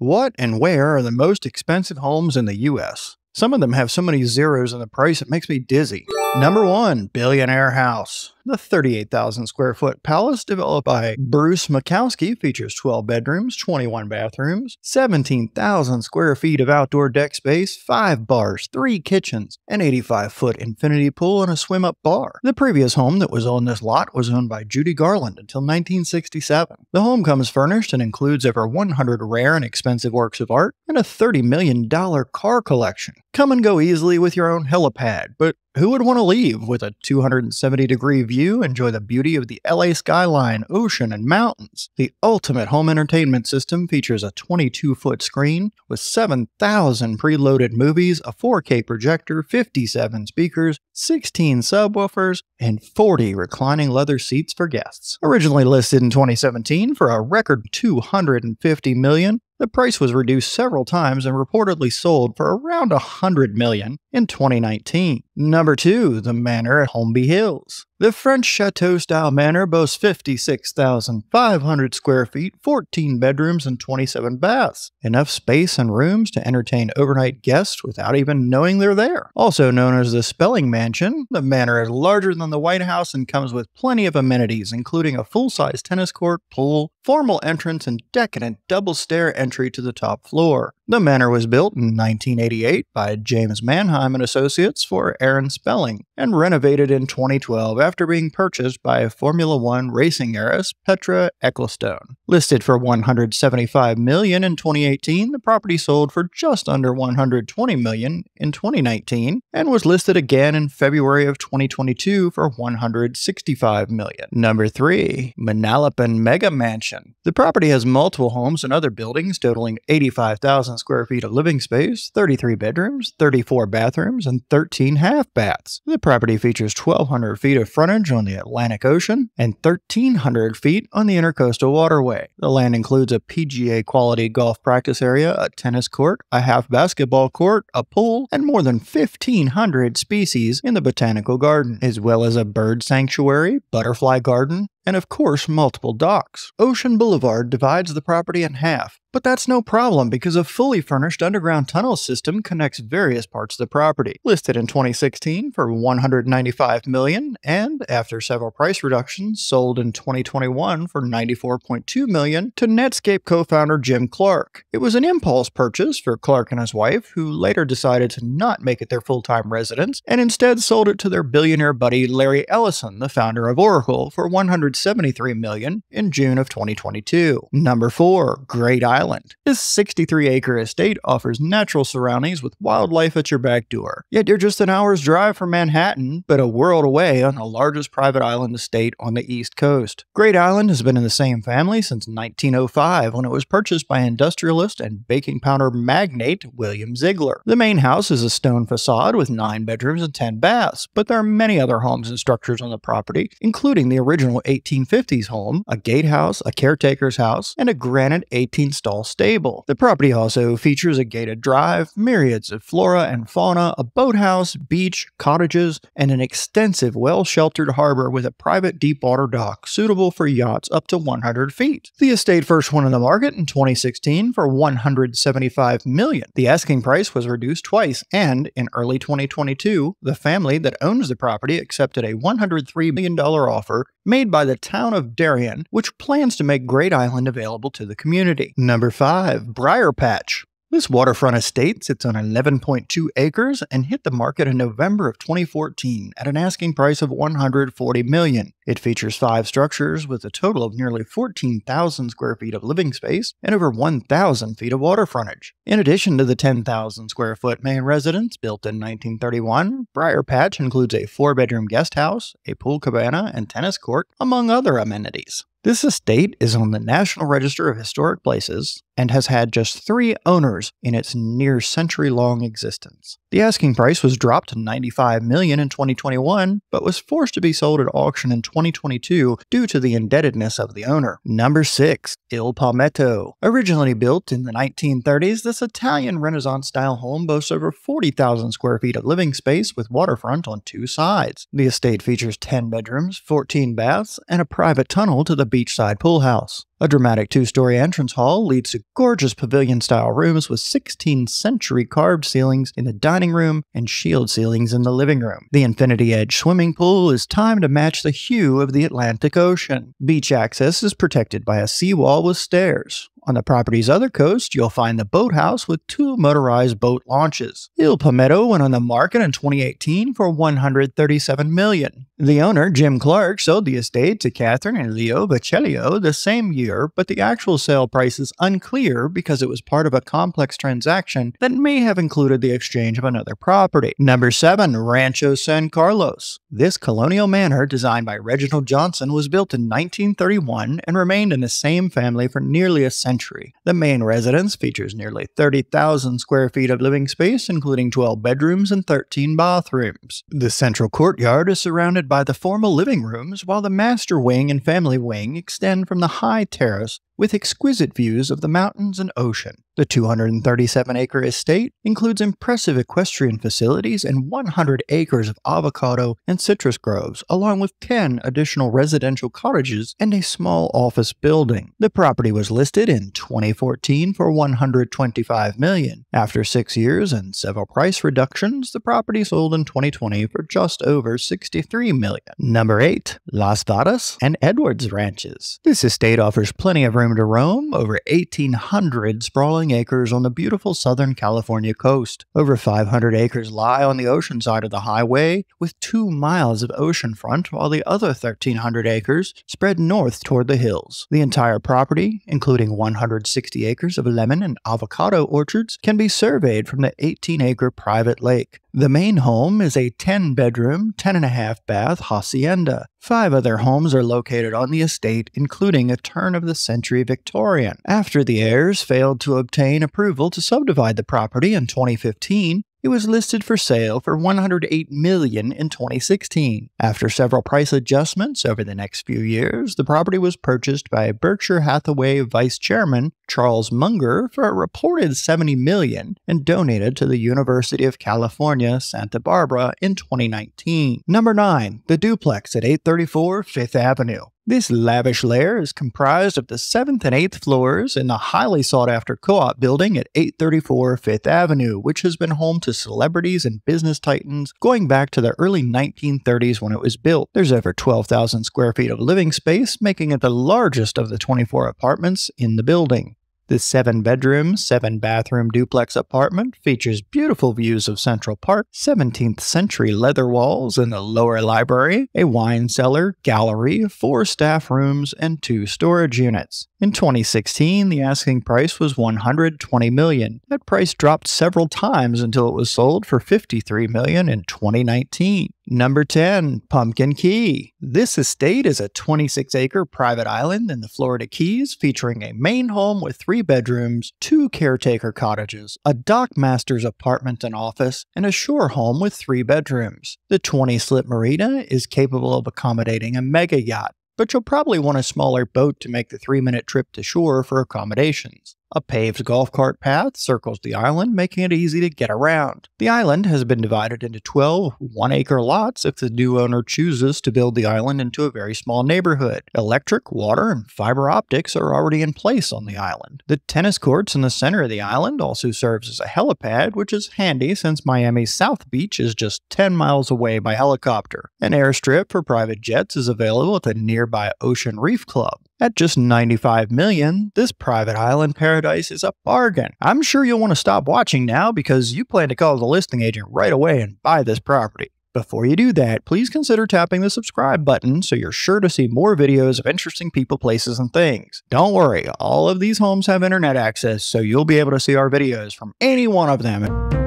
What and where are the most expensive homes in the US? Some of them have so many zeros in the price it makes me dizzy. Number one, Billionaire House. The 38,000 square foot palace developed by Bruce Makowsky features 12 bedrooms, 21 bathrooms, 17,000 square feet of outdoor deck space, 5 bars, 3 kitchens, an 85 foot infinity pool, and a swim up bar. The previous home that was on this lot was owned by Judy Garland until 1967. The home comes furnished and includes over 100 rare and expensive works of art and a $30 million car collection. Come and go easily with your own helipad, but who would want to leave with a 270 degree view, enjoy the beauty of the LA skyline, ocean, and mountains? The ultimate home entertainment system features a 22 foot screen with 7,000 preloaded movies, a 4K projector, 57 speakers, 16 subwoofers, and 40 reclining leather seats for guests. Originally listed in 2017 for a record 250 million, the price was reduced several times and reportedly sold for around 100 million in 2019. Number 2, the Manor at Holmby Hills. The French chateau style manor boasts 56,500 square feet, 14 bedrooms, and 27 baths. Enough space and rooms to entertain overnight guests without even knowing they're there. Also known as the Spelling Mansion, the manor is larger than the White House and comes with plenty of amenities, including a full size tennis court, pool, formal entrance, and decadent double stair entry to the top floor. The manor was built in 1988 by James Mannheim and Associates for Aaron Spelling and renovated in 2012 after being purchased by Formula One racing heiress Petra Ecclestone. Listed for 175 million in 2018, the property sold for just under 120 million in 2019 and was listed again in February of 2022 for 165 million. Number 3, Manalapan Mega Mansion. The property has multiple homes and other buildings totaling 85,000 square feet of living space, 33 bedrooms, 34 bathrooms, and 13 half baths. The property features 1,200 feet of frontage on the Atlantic Ocean and 1,300 feet on the Intercoastal Waterway. The land includes a PGA quality golf practice area, a tennis court, a half basketball court, a pool, and more than 1,500 species in the botanical garden, as well as a bird sanctuary, butterfly garden, and of course multiple docks. Ocean Boulevard divides the property in half, but that's no problem because a fully furnished underground tunnel system connects various parts of the property. Listed in 2016 for 195 million and after several price reductions sold in 2021 for 94.2 million to Netscape co-founder Jim Clark. It was an impulse purchase for Clark and his wife who later decided to not make it their full-time residence and instead sold it to their billionaire buddy Larry Ellison, the founder of Oracle, for 173 million in June of 2022. Number 4, Great Island. This 63 acre estate offers natural surroundings with wildlife at your back door. Yet you're just an hour's drive from Manhattan, but a world away on the largest private island estate on the East Coast. Great Island has been in the same family since 1905 when it was purchased by industrialist and baking powder magnate William Ziegler. The main house is a stone facade with 9 bedrooms and 10 baths, but there are many other homes and structures on the property, including the original 1850s home, a gatehouse, a caretaker's house, and a granite 18 stall stable. The property also features a gated drive, myriads of flora and fauna, a boathouse, beach, cottages, and an extensive, well sheltered harbor with a private deepwater dock suitable for yachts up to 100 feet. The estate first went on the market in 2016 for 175 million. The asking price was reduced twice, and in early 2022, the family that owns the property accepted a $103 million offer made by the town of Darien, which plans to make Great Island available to the community. Number 5. Briar Patch. This waterfront estate sits on 11.2 acres and hit the market in November of 2014 at an asking price of 140 million. It features five structures with a total of nearly 14,000 square feet of living space and over 1,000 feet of water frontage. In addition to the 10,000 square foot main residence built in 1931, Briar Patch includes a four bedroom guest house, a pool cabana, and tennis court, among other amenities. This estate is on the National Register of Historic Places and has had just three owners in its near century long existence. The asking price was dropped to 95 million in 2021, but was forced to be sold at auction in 2022 due to the indebtedness of the owner. Number 6. Il Palmetto. Originally built in the 1930s, this Italian Renaissance style home boasts over 40,000 square feet of living space with waterfront on two sides. The estate features 10 bedrooms, 14 baths, and a private tunnel to the beachside pool house. A dramatic two story entrance hall leads to gorgeous pavilion style rooms with 16th century carved ceilings in the dining room and shield ceilings in the living room. The Infinity Edge swimming pool is timed to match the hue of the Atlantic Ocean. Beach access is protected by a seawall with stairs. On the property's other coast, you'll find the boathouse with two motorized boat launches. Il Palmetto went on the market in 2018 for 137 million. The owner, Jim Clark, sold the estate to Catherine and Leo Vecellio the same year, but the actual sale price is unclear because it was part of a complex transaction that may have included the exchange of another property. Number 7. Rancho San Carlos. This colonial manor, designed by Reginald Johnson, was built in 1931 and remained in the same family for nearly a century. The main residence features nearly 30,000 square feet of living space, including 12 bedrooms and 13 bathrooms. The central courtyard is surrounded by the formal living rooms, while the master wing and family wing extend from the high terrace with exquisite views of the mountains and ocean. The 237 acre estate includes impressive equestrian facilities and 100 acres of avocado and citrus groves, along with 10 additional residential cottages and a small office building. The property was listed in 2014 for 125 million. After 6 years and several price reductions, the property sold in 2020 for just over 63 million. Number 8, Las Varas and Edwards Ranches. This estate offers plenty of room to roam, over 1,800 sprawling acres on the beautiful Southern California coast. Over 500 acres lie on the ocean side of the highway, with two miles of ocean front, while the other 1,300 acres spread north toward the hills. The entire property, including 160 acres of lemon and avocado orchards, can be surveyed from the 18 acre private lake. The main home is a 10 bedroom, 10 and a half bath hacienda. Five other homes are located on the estate, including a turn of the century Victorian. After the heirs failed to obtain approval to subdivide the property in 2015, it was listed for sale for 108 million in 2016. After several price adjustments over the next few years, the property was purchased by Berkshire Hathaway vice chairman Charles Munger for a reported 70 million and donated to the University of California, Santa Barbara in 2019. Number 9, the duplex at 834 5th Avenue. This lavish lair is comprised of the 7th and 8th floors in the highly sought after co op building at 834 5th Avenue, which has been home to celebrities and business titans going back to the early 1930s when it was built. There's over 12,000 square feet of living space, making it the largest of the 24 apartments in the building. The seven bedroom, seven bathroom duplex apartment features beautiful views of Central Park, 17th century leather walls in the lower library, a wine cellar, gallery, four staff rooms, and two storage units. In 2016, the asking price was 120 million. That price dropped several times until it was sold for 53 million in 2019. Number 10, Pumpkin Key. This estate is a 26 acre private island in the Florida Keys featuring a main home with three bedrooms, two caretaker cottages, a dockmaster's apartment and office, and a shore home with three bedrooms. The 20 slip marina is capable of accommodating a mega yacht, but you'll probably want a smaller boat to make the three minute trip to shore for accommodations. A paved golf cart path circles the island, making it easy to get around. The island has been divided into 12 one acre lots if the new owner chooses to build the island into a very small neighborhood. Electric, water, and fiber optics are already in place on the island. The tennis courts in the center of the island also serves as a helipad, which is handy since Miami's South Beach is just 10 miles away by helicopter. An airstrip for private jets is available at the nearby Ocean Reef Club. At just 95 million, this private island paradise is a bargain. I'm sure you'll want to stop watching now because you plan to call the listing agent right away and buy this property. Before you do that, please consider tapping the subscribe button so you're sure to see more videos of interesting people, places, and things. Don't worry, all of these homes have internet access, so you'll be able to see our videos from any one of them.